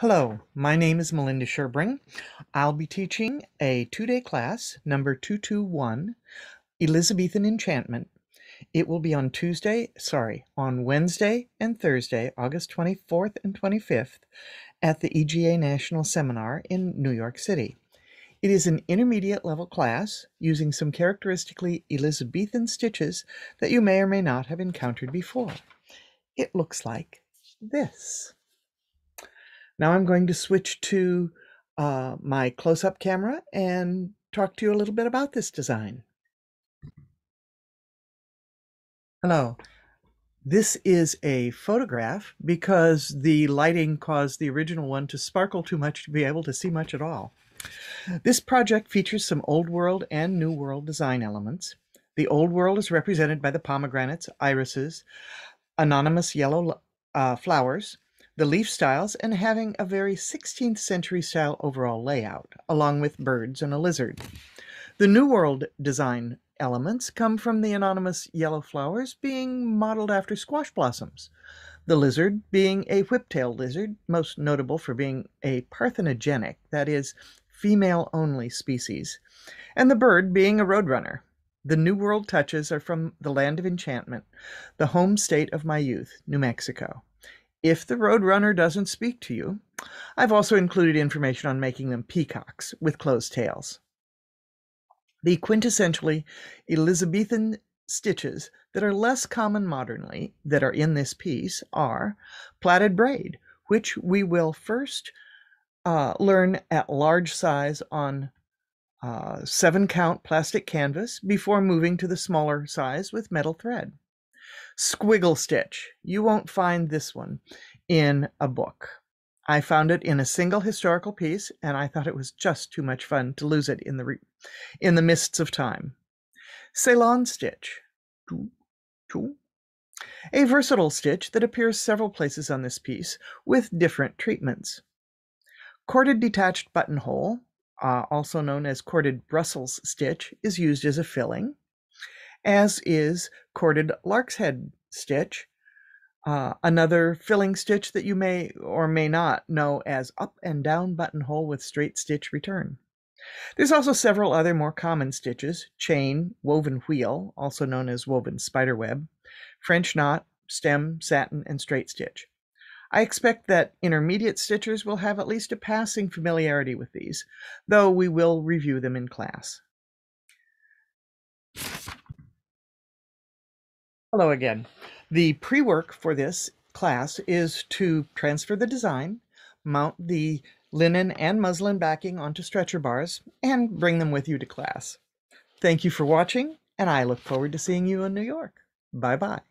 Hello, my name is Melinda Sherbring. I'll be teaching a two-day class, number 221, Elizabethan Enchantment. It will be on Tuesday, sorry, on Wednesday and Thursday, August 24th and 25th at the EGA National Seminar in New York City. It is an intermediate level class using some characteristically Elizabethan stitches that you may or may not have encountered before. It looks like this. Now I'm going to switch to uh, my close-up camera and talk to you a little bit about this design. Hello. This is a photograph because the lighting caused the original one to sparkle too much to be able to see much at all. This project features some Old World and New World design elements. The Old World is represented by the pomegranates, irises, anonymous yellow uh, flowers, the leaf styles, and having a very 16th century style overall layout, along with birds and a lizard. The New World design elements come from the anonymous yellow flowers being modeled after squash blossoms. The lizard being a whiptail lizard, most notable for being a parthenogenic, that is, female-only species, and the bird being a roadrunner. The New World touches are from the land of enchantment, the home state of my youth, New Mexico. If the Roadrunner doesn't speak to you, I've also included information on making them peacocks with closed tails. The quintessentially Elizabethan stitches that are less common modernly that are in this piece are plaited braid, which we will first uh, learn at large size on uh, seven count plastic canvas before moving to the smaller size with metal thread. Squiggle stitch. You won't find this one in a book. I found it in a single historical piece, and I thought it was just too much fun to lose it in the in the mists of time. Ceylon stitch. A versatile stitch that appears several places on this piece with different treatments. Corded detached buttonhole, uh, also known as corded Brussels stitch, is used as a filling as is corded lark's head stitch, uh, another filling stitch that you may or may not know as up and down buttonhole with straight stitch return. There's also several other more common stitches, chain, woven wheel, also known as woven spiderweb, French knot, stem, satin, and straight stitch. I expect that intermediate stitchers will have at least a passing familiarity with these, though we will review them in class. Hello again. The pre-work for this class is to transfer the design, mount the linen and muslin backing onto stretcher bars, and bring them with you to class. Thank you for watching, and I look forward to seeing you in New York. Bye-bye.